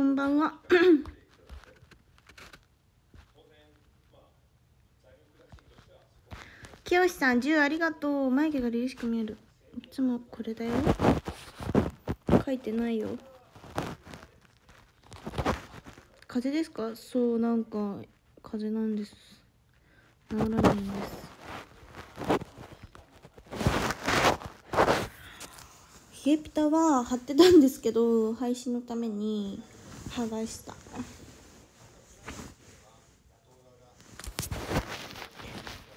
こんばんは。清さん10ありがとう。眉毛が凛しく見える。いつもこれだよ。書いてないよ。風邪ですか？そうなんか風邪なんです。治らないんです。冷えピタは貼ってたんですけど配信のために。剥がした。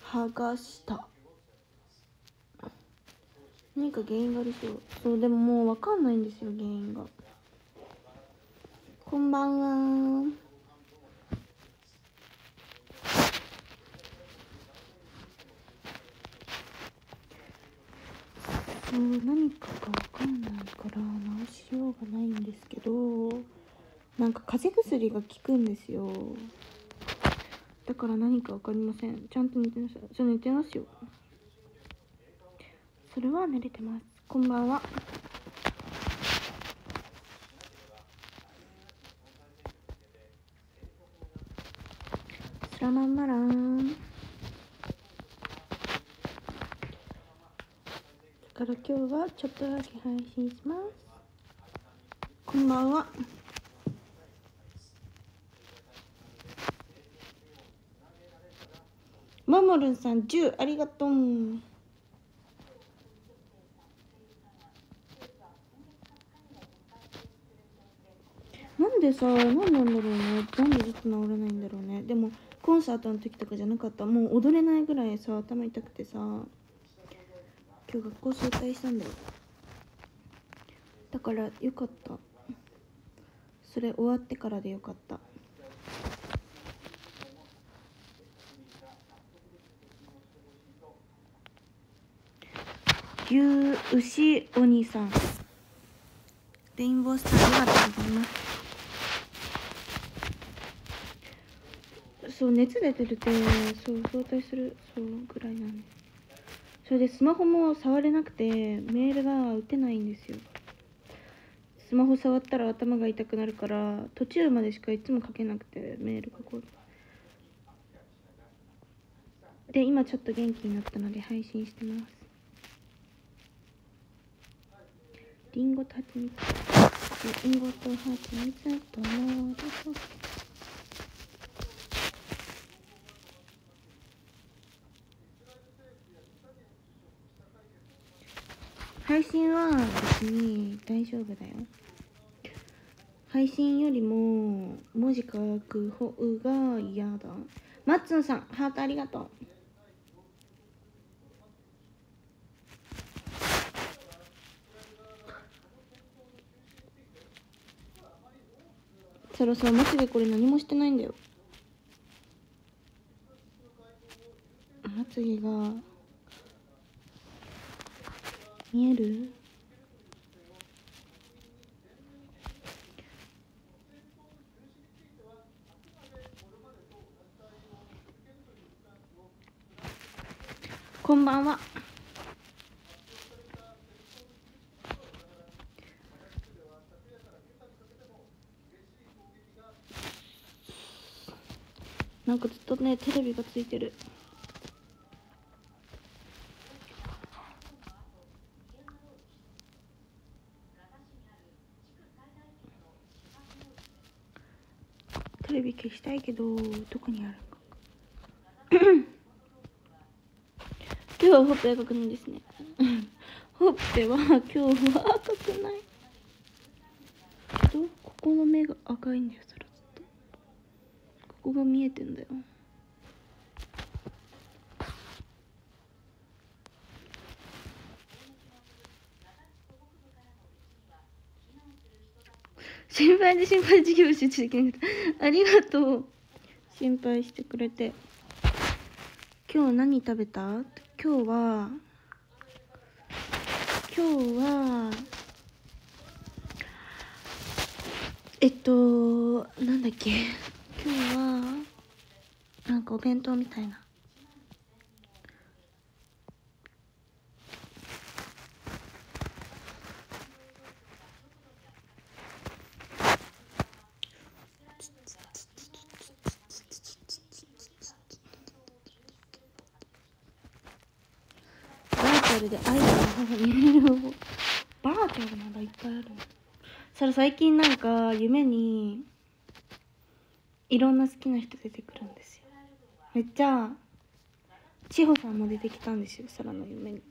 剥がした。何か原因がありそう。そうでももう分かんないんですよ原因が。こんばんは。そう何かが分かんないから治しようがないんですけど。なんか風邪薬が効くんですよ。だから何か分かりません。ちゃんと寝てますじゃ寝てますよ。それは寝れてます。こんばんは。スラマンマラン。だから今日はちょっとだけ配信します。こんばんは。マモルンさん10ありがとう。なんでさ何なんだろうね。なんでずっと治らないんだろうね。でもコンサートの時とかじゃなかった。もう踊れないぐらいさ頭痛くてさ今日学校早退したんだよ。だからよかった。それ終わってからでよかった。牛牛お兄さんレインボースターありがとうございますそう熱出てるってそう早退するそうぐらいなんですそれでスマホも触れなくてメールが打てないんですよスマホ触ったら頭が痛くなるから途中までしかいつも書けなくてメールがこうで今ちょっと元気になったので配信してますリンゴとハチミツリンゴとハチミツとモールと配信は別に大丈夫だよ。配信よりも文字書く方が嫌だ。マッツンさんハートありがとう。そろそろマジでこれ何もしてないんだよ。まつげが見える？こんばんは。なんかずっとねテレビがついてる。テレビ消したいけどどこにある？か 今日はほっぺ赤くないですね。ほっぺは今日は赤くない。どここの目が赤いんだよそれずっとここが見えてんだよ。心配で心配で授業集中できなかった。ありがとう。心配してくれて。今日何食べた？今日は今日はえっとなんだっけ？今日はんかお弁当みたいな。バーチャルでアイドルバーチャルまだいっぱいある。それ最近なんか夢にいろんな好きな人出てくるんですめっちゃ千穂さんも出てきたんですよサラの夢に。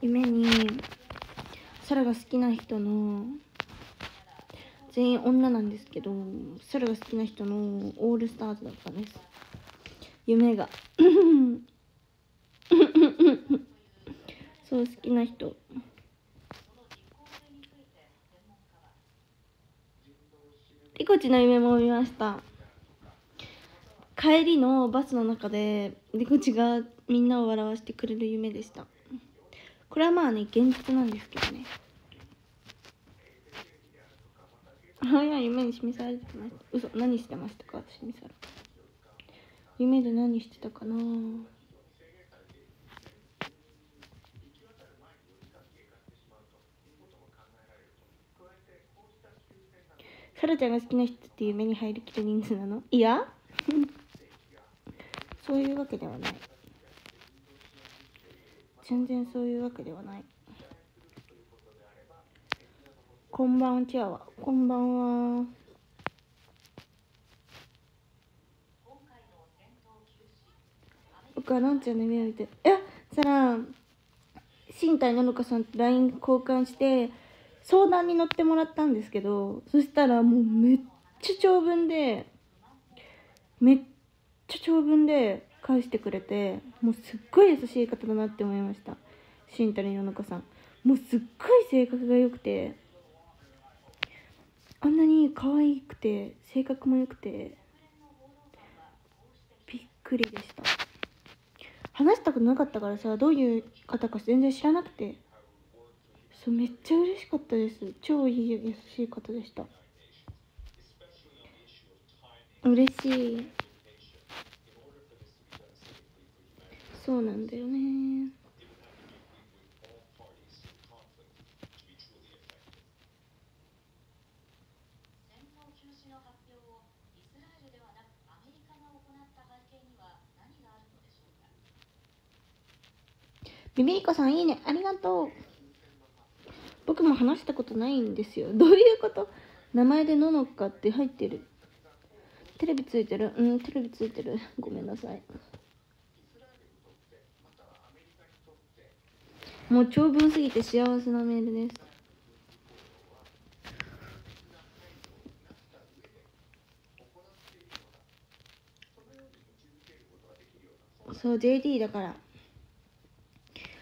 夢にサラが好きな人の全員女なんですけどサラが好きな人のオールスターズだったんです。夢が。そう好きな人。リコチの夢も見ました。帰りのバスの中でリコチがみんなを笑わせてくれる夢でした。これはまあね現実なんですけどね。あいや夢に示されてました。嘘何してましたか？私にさら。夢で何してたかな？サラちゃんが好きな人って夢に入りきる人数なの？いや？そういうわけではない。全然そういうわけではない。こんばんはチアワこんばんは。僕はのんちゃんの夢を見てえさら新谷ののかさんと LINE 交換して相談に乗ってもらったんですけどそしたらもうめっちゃ長文でめっちゃ長文で返してくれてもうすっごい優しい方だなって思いました。新谷ののかさん。もうすっごい性格が良くてあんなに可愛くて性格も良くてびっくりでした。話したことなかったからさどういう方か全然知らなくてそうめっちゃ嬉しかったです。超いい優しい方でした。嬉しい。そうなんだよね。ビビリコさんいいね。ありがとう。僕も話したことないんですよ。どういうこと？名前でののかって入ってる。テレビついてる？うんテレビついてる。ごめんなさい。もう長文すぎて幸せなメールです。そう JD だから。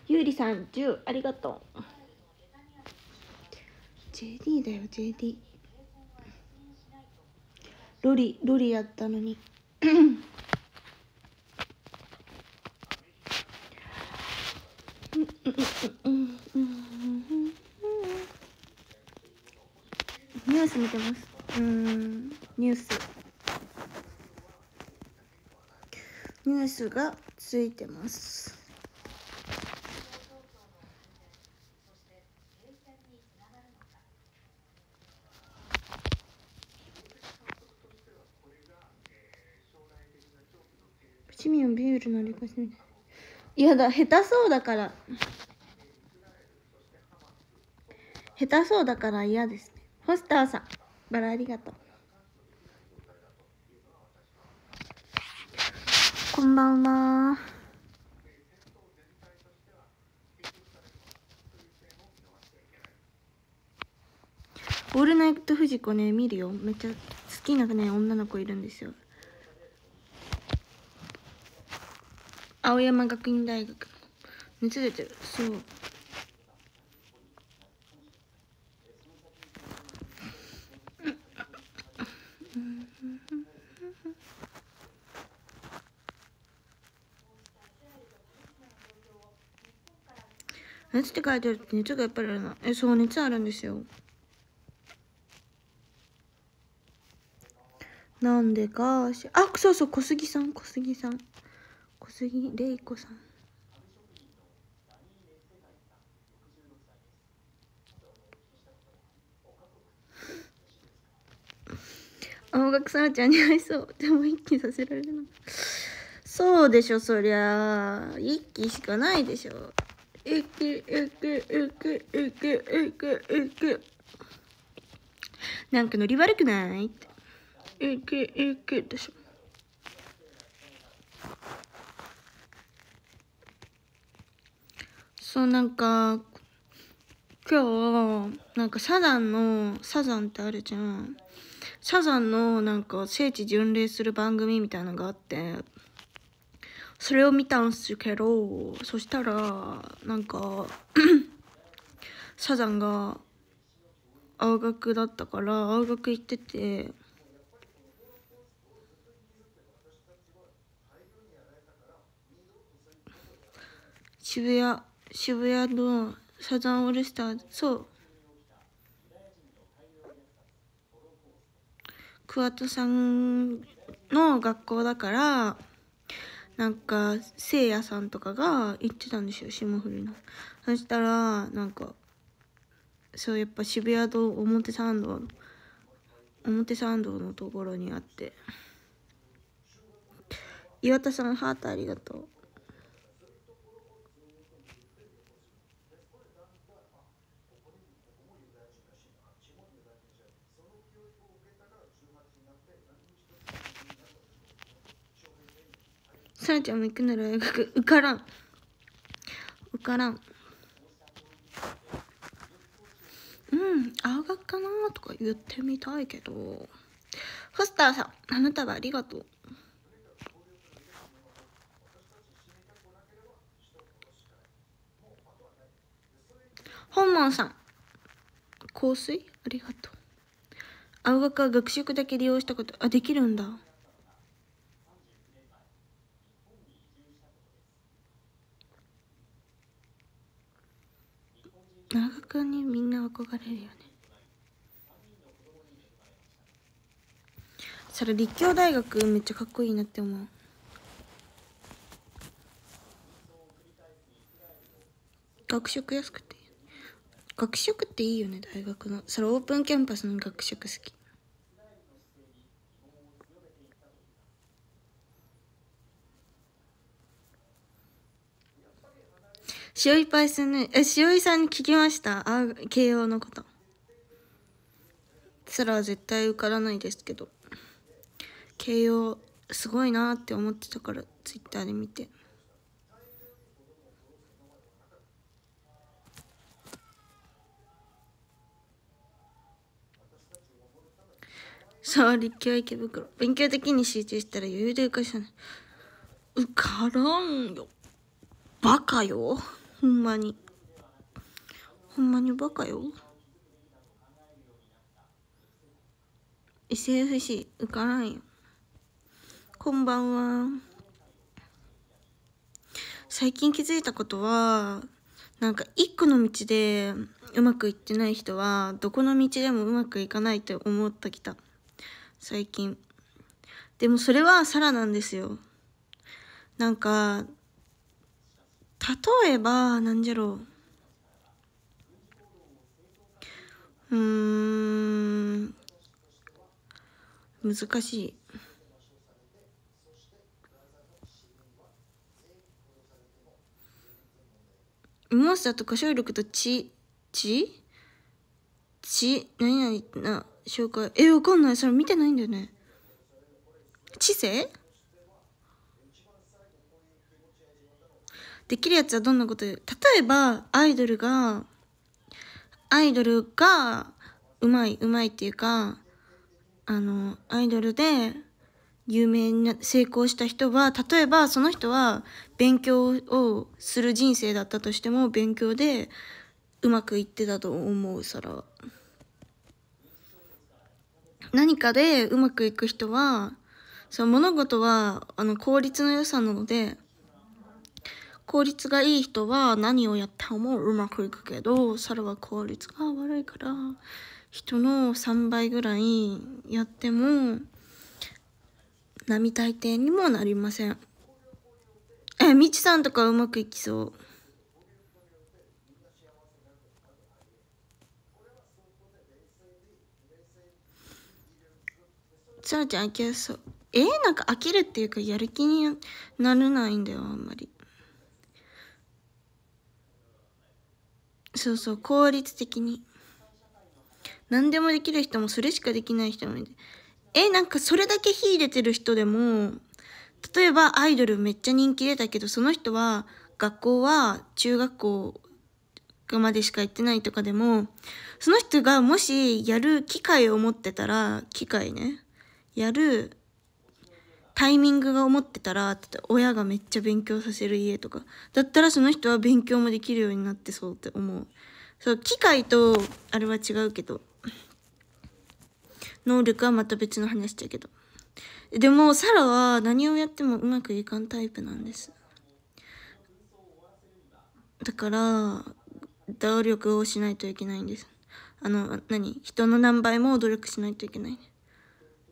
ゆうりさん10ありがとう。JD だよ JD ロリロリやったのに。ニュース見てます。うん。ニュース。ニュースがついてます。プチミオンビールのりかしい。やだ下手そうだから。下手そうだから嫌ですねホスターさん。バラありがとう。こんばんは。オールナイトフジコね見るよ。めっちゃ好きなね女の子いるんですよ。青山学院大学。熱出てる。そう。熱って書いてあるって熱がやっぱりあるなえそう熱あるんですよ。なんでかし。あそうそう小杉さん小杉さん。小杉玲子さん。青学さらちゃんに合いそう。でも一気にさせられるな。そうでしょそりゃ一機しかないでしょ。一機一機一機一機一機一機なんかノリ悪くない？って一機一機でしょそうなんか今日なんかサザンのサザンってあるじゃん。サザンのなんか聖地巡礼する番組みたいなのがあってそれを見たんすけどそしたらなんか サザンが青学だったから青学行ってて渋谷渋谷のサザンオールスターそう。桑田さんの学校だからなんかせいやさんとかが行ってたんですよ霜降りの。そしたらなんかそうやっぱ渋谷と表参道の表参道のところにあって岩田さんハートありがとう。さらちゃんも行くなら大学受からん。受からん。うん青学かなとか言ってみたいけど。フォスターさん花束ありがとう。本門さん香水？ありがとう。青学は学食だけ利用したことあできるんだ長くにみんな憧れるよね。それ立教大学めっちゃかっこいいなって思う。学食安くて。学食っていいよね大学の。それオープンキャンパスの学食好き。塩井パイセンねえ塩井さんに聞きました？あ慶応のこと。つら絶対受からないですけど。慶応すごいなって思ってたからツイッターで見て。そう立教池袋。勉強的に集中したら余裕で受かりそうね受からんよ。バカよ。ほんまに。ほんまにバカよ。SFC 受からんよ。こんばんは。最近気づいたことはなんか一個の道でうまくいってない人はどこの道でもうまくいかないって思ってきた。最近。でもそれはサラなんですよ。なんか例えばなんじゃろう。うん。難しい。モンスターと歌唱力と知知知何々な紹介。えわかんない。それ見てないんだよね。知性？できるやつはどんなこと例えばアイドルがアイドルがうまいうまいっていうかあのアイドルで有名に成功した人は例えばその人は勉強をする人生だったとしても勉強でうまくいってたと思うそら何かでうまくいく人はその物事はあの効率の良さなので効率がいい人は何をやってもうまくいくけどそれは効率が悪いから人の3倍ぐらいやっても並大抵にもなりません。えみちさんとかうまくいきそう？さらちゃんいけそうえ、なんか飽きるっていうかやる気にならないんだよあんまり。そうそう効率的に。何でもできる人もそれしかできない人もいる。えなんかそれだけ火入れてる人でも例えばアイドルめっちゃ人気出たけどその人は学校は中学校までしか行ってないとかでもその人がもしやる機会を持ってたら機会ね。やるタイミングが思ってたら親がめっちゃ勉強させる家とか。だったらその人は勉強もできるようになってそうって思う。そう機械とあれは違うけど。能力はまた別の話だけど。でもサラは何をやってもうまくいかんタイプなんです。だから努力をしないといけないんです。あの何？人の何倍も努力しないといけない。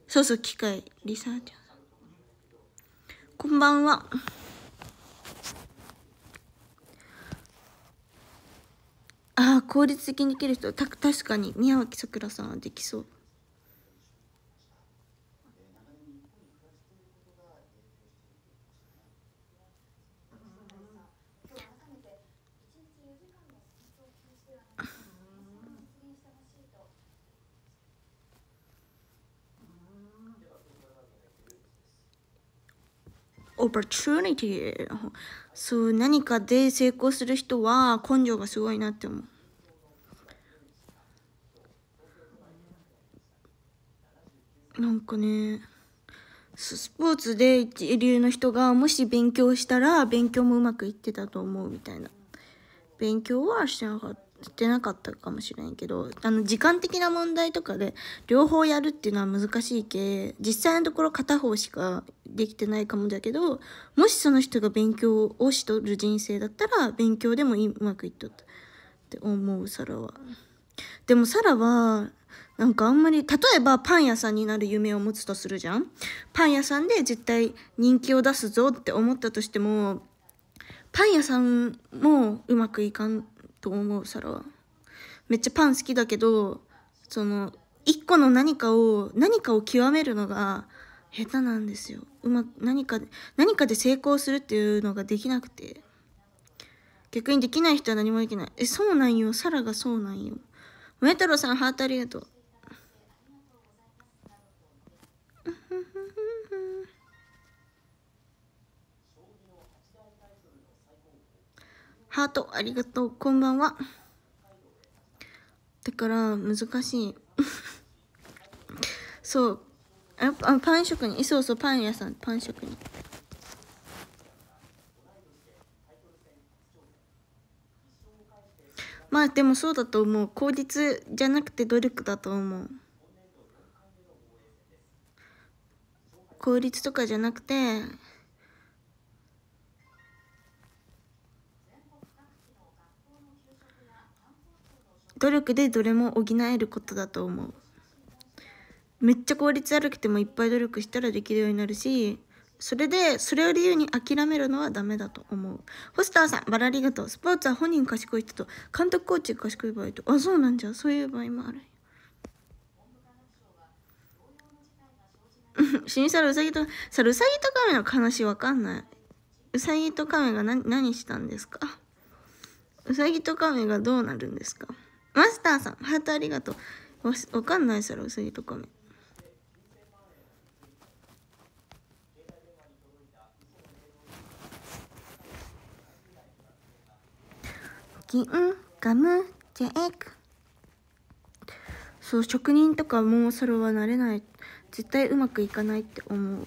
そうそう機械リサーチ。こんばんは。ああ効率的にできる人た確かに宮脇さくらさんはできそう。オプチュニティそう何かで成功する人は根性がすごいなって思う。なんかねスポーツで一流の人がもし勉強したら勉強もうまくいってたと思うみたいな。勉強はしてなかった。してなかったかもしれんけどあの時間的な問題とかで両方やるっていうのは難しいけ実際のところ片方しかできてないかもだけどもしその人が勉強をしとる人生だったら勉強でもうまくいっとったって思うサラは。でもサラはなんかあんまり例えばパン屋さんになる夢を持つとするじゃん？パン屋さんで絶対人気を出すぞって思ったとしてもパン屋さんもうまくいかんと思うサラは。めっちゃパン好きだけどその一個の何かを何かを極めるのが下手なんですよ。うま何かで何かで成功するっていうのができなくて。逆にできない人は何もできない。えそうなんよ。サラがそうなんよ。メトロさんハートありがとう。ハートありがとうこんばんは。だから難しい。そう。あパン職人。そうそうパン屋さん。パン職人。まあでもそうだと思う。効率じゃなくて努力だと思う。効率とかじゃなくて努力でどれも補えることだと思う。めっちゃ効率悪くてもいっぱい努力したらできるようになるしそれでそれを理由に諦めるのはダメだと思う。ホスターさんバラありがとう。スポーツは本人賢い人と監督コーチ賢い場合と。あそうなんじゃ。そういう場合もある。死に去るうさぎとさうさぎと亀の話わかんない。うさぎと亀が何何したんですか？うさぎと亀がどうなるんですか？マスターさん、ハートありがとう。わわかんないさら、うさぎとかめ。銀ガムジェイクそう職人とかもそれはなれない絶対うまくいかないって思う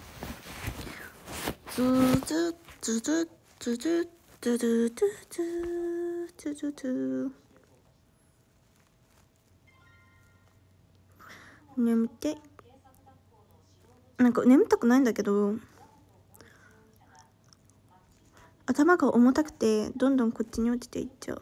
ズズズズズズズズズズズズズズ眠って。なんか眠たくないんだけど頭が重たくてどんどんこっちに落ちていっちゃう。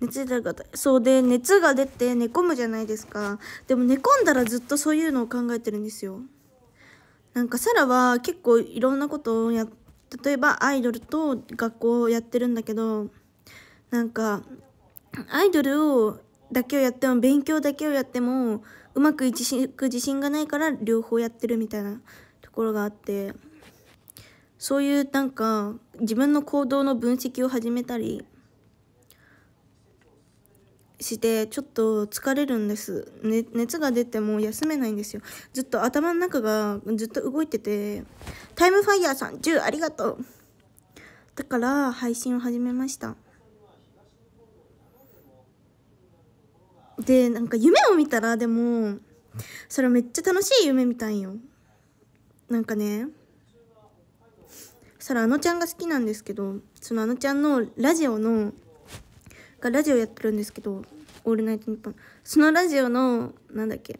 熱がそうで熱が出て寝込むじゃないですか。でも寝込んだらずっとそういうのを考えてるんですよ。なんかサラは結構いろんなことをや例えばアイドルと学校をやってるんだけどなんかアイドルをだけをやっても勉強だけをやってもうまくいく自信がないから両方やってるみたいなところがあってそういうなんか自分の行動の分析を始めたりしてちょっと疲れるんです、ね、熱が出ても休めないんですよ。ずっと頭の中がずっと動いててタイムファイヤーさん10ありがとう。だから配信を始めました。でなんか夢を見たらでもそれめっちゃ楽しい夢見たんよ。なんかねそれあのちゃんが好きなんですけどそのあのちゃんのラジオのがラジオやってるんですけど「オールナイトニッポン」そのラジオのなんだっけ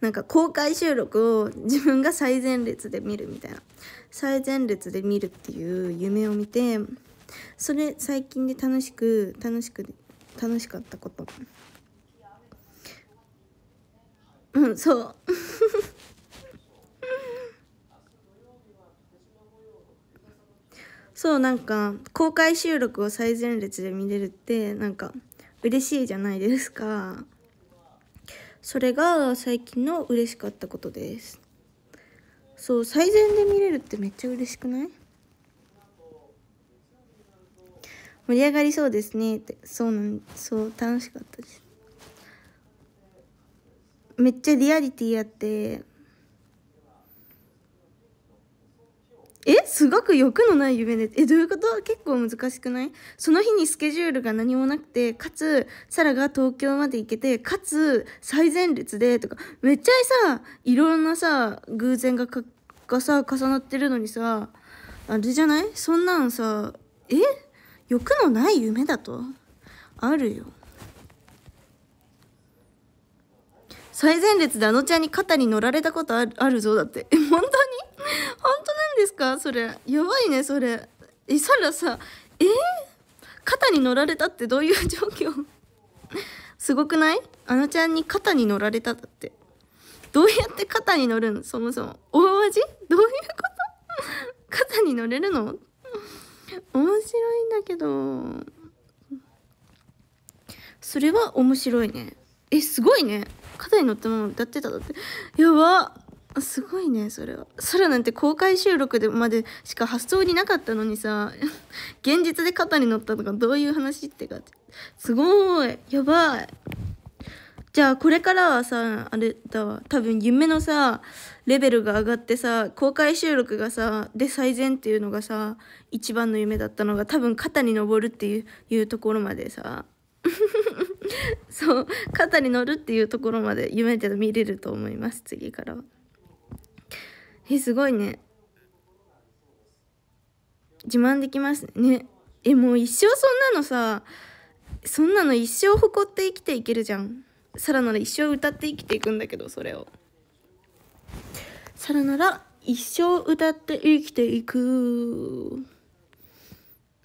なんか公開収録を自分が最前列で見るみたいな。最前列で見るっていう夢を見てそれ最近で楽しく楽しく楽しかったこと。うんそう。そうなんか公開収録を最前列で見れるってなんか嬉しいじゃないですか。それが最近の嬉しかったことです。そう最前で見れるってめっちゃ嬉しくない？盛り上がりそうですね。ってそうなんそう楽しかったです。めっちゃリアリティあってえすごく欲のない夢でえどういうこと？結構難しくない？その日にスケジュールが何もなくてかつサラが東京まで行けてかつ最前列でとかめっちゃさいろんなさ偶然がかがさ重なってるのにさあれじゃない？そんなんさえ？欲のない夢だと？あるよ。最前列であのちゃんに肩に乗られたことあるあるぞだって。え 本当に？ですか？それ。やばいねそれ。えサラさえ？ー、肩に乗られたってどういう状況？すごくない？あのちゃんに肩に乗られただって。どうやって肩に乗るの？そもそも。大味？どういうこと？肩に乗れるの？面白いんだけど。それは面白いね。えすごいね。肩に乗ったまま歌ってただって。やば。すごいねそれは。それなんて公開収録でまでしか発想になかったのにさ 現実で肩に乗ったとかどういう話ってかすごい。やばい。じゃあこれからはさあれだわ。多分夢のさレベルが上がってさ公開収録がさで最善っていうのがさ一番の夢だったのが多分肩に登るっていういうところまでさ。そう。肩に乗るっていうところまで夢で見れると思います。次からは。えすごいね。自慢できますね。えもう一生そんなのさそんなの一生誇って生きていけるじゃん。サラなら一生歌って生きていくんだけどそれを。サラなら一生歌って生きていく。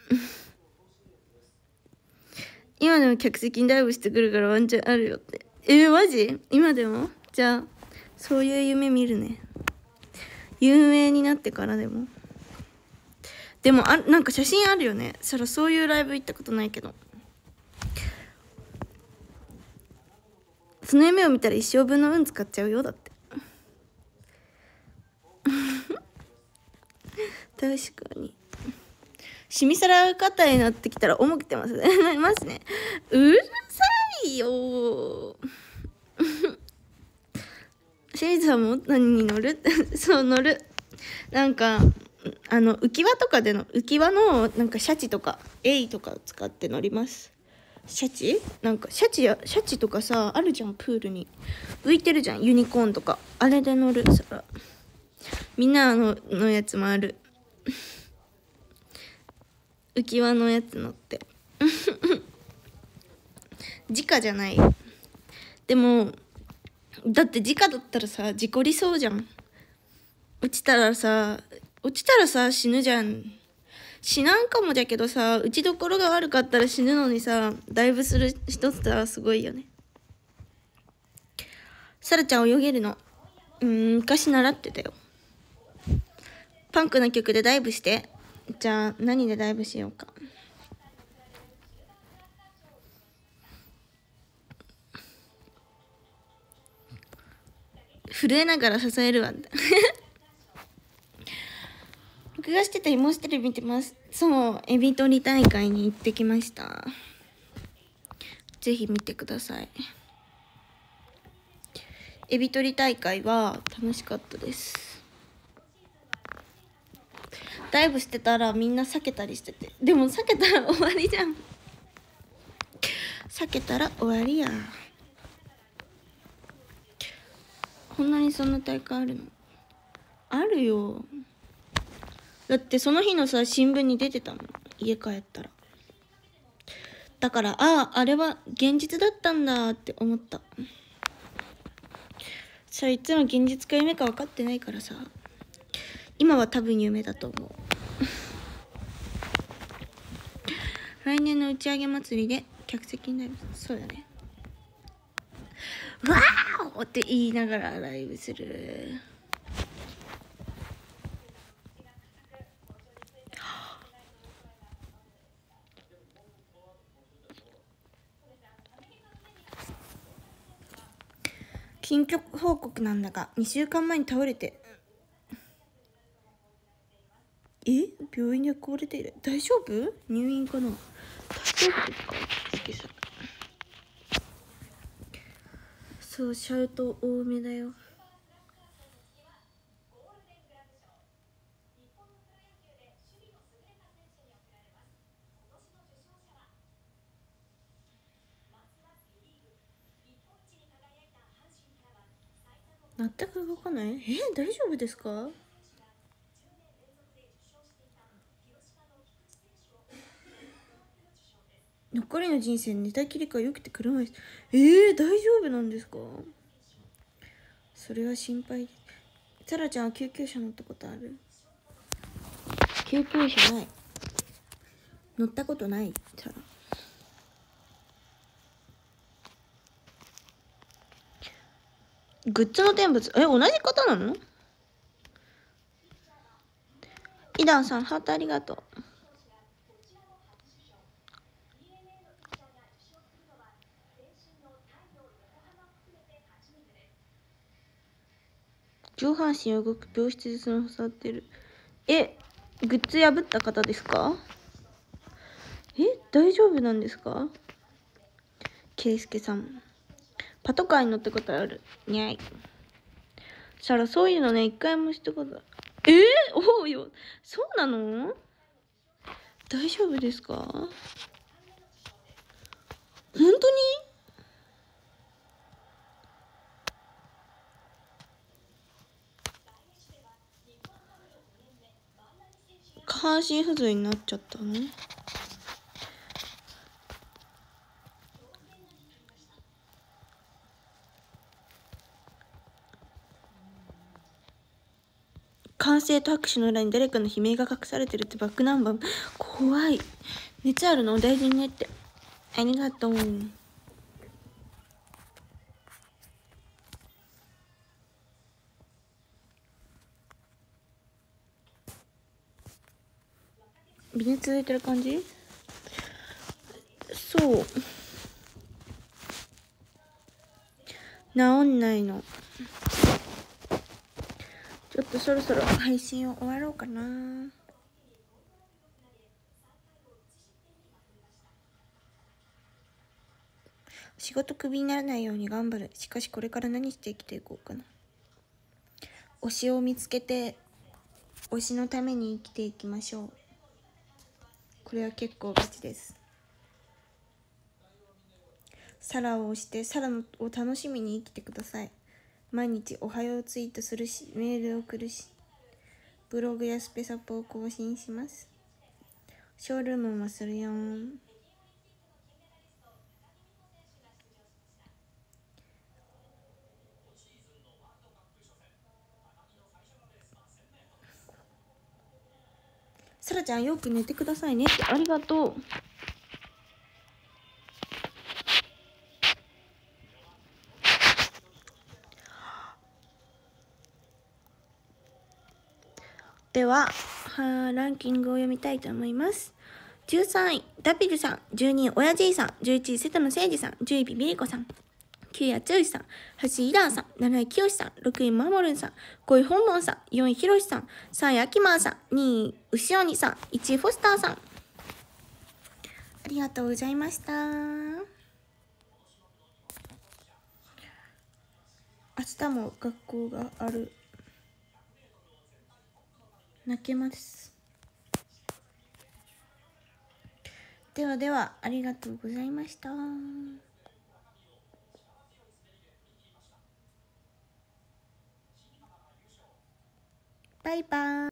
今でも客席にダイブしてくるからワンチャンあるよって。えー、マジ？今でも？じゃあそういう夢見るね。有名になってからでも。でもあなんか写真あるよね。そらそういうライブ行ったことないけど。その夢を見たら一生分の運使っちゃうよだって。確かに。しみさら肩になってきたら重くてますねなりますね。うるさいよ清水さんも何に乗る？そう乗る。なんかあの浮き輪とかでの浮き輪のなんかシャチとかエイとか使って乗ります。シャチ？なんかシャチやシャチとかさあるじゃんプールに。浮いてるじゃんユニコーンとか。あれで乗る。そらみんなののやつもある。浮き輪のやつ乗って。直じゃない。でもだって直だったらさ事故りそうじゃん。落ちたらさ落ちたらさ死ぬじゃん。死なんかもじゃけどさ打ちどころが悪かったら死ぬのにさだいぶする人ってさすごいよね。さらちゃん泳げるの？うん昔習ってたよ。パンクな曲でダイブして。じゃあ何でライブしようか。震えながら支えるわ録画 してたりモンステレビ見てます。そうエビ取り大会に行ってきました。ぜひ見てください。エビ取り大会は楽しかったです。ダイブしてたらみんな避けたりしてて。でも避けたら終わりじゃん。避けたら終わりや。こんなにそんな大会あるの？あるよ。だってその日のさ新聞に出てたもん家帰ったら。だからあああれは現実だったんだって思った。さいつも現実か夢か分かってないからさ。今は多分夢だと思う。来年の打ち上げ祭りで客席になる。そうだね。わーおって言いながらライブする。緊急報告なんだが2週間前に倒れて。え？病院で運ばれている。大丈夫？入院かな？大丈夫ですか？そうシャウト多めだよ。全く動かない？え大丈夫ですか？残りの人生寝たきりかよくて車椅子。えー、大丈夫なんですか？それは心配サラちゃんは救急車乗ったことある？救急車ない。乗ったことない？サラ。グッズの天物？え同じ方なの？イダンさんハートありがとう上半身動く病室でその刺さってる。えグッズ破った方ですか？え大丈夫なんですか？ケイスケさん。パトカーに乗ったことある。にゃい。サラそういうのね一回もしたこと。え？ー、おうよそうなの？大丈夫ですか？本当に？下半身不随になっちゃったの？歓声と拍手の裏に誰かの悲鳴が隠されてるってバックナンバー。怖い。熱あるの？大事にねって。ありがとう。微熱続いてる感じ？そう。治んないの。ちょっとそろそろ配信を終わろうかな。仕事クビにならないように頑張る。しかしこれから何して生きていこうかな。推しを見つけて推しのために生きていきましょう。これは結構ガチです。サラを押してサラを楽しみに生きてください。毎日おはようツイートするしメールを送るしブログやスペサポを更新します。ショールームもするよん。さらちゃんよく寝てくださいね。ってありがとう。でははランキングを読みたいと思います。13位ダピルさん12位親父さん11位瀬戸野誠二さん10位ビビリコさん9位厚吉さん8位イランさん7位清さん6位マモルンさん5位本門さん4位ひろしさん3位アキマンさん2位牛鬼さん1位フォスターさん。ありがとうございました。明日も学校がある。泣けます。ではではありがとうございました。バイバーイ